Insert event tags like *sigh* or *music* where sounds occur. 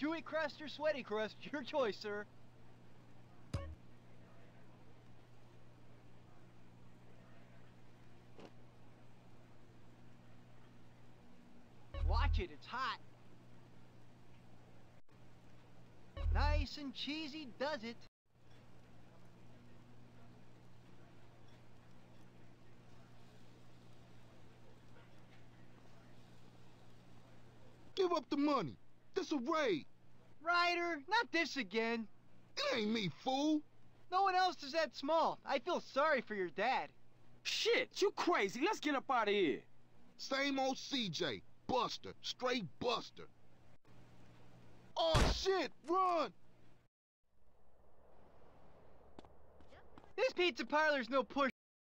chewy crust or sweaty crust, *laughs* your choice, sir. Watch it, it's hot. Nice and cheesy does it. Give up the money. This a raid. Ryder, not this again. It ain't me, fool. No one else is that small. I feel sorry for your dad. Shit, you crazy. Let's get up out of here. Same old CJ. Buster. Straight Buster. Oh, shit! Run! This pizza parlor's no push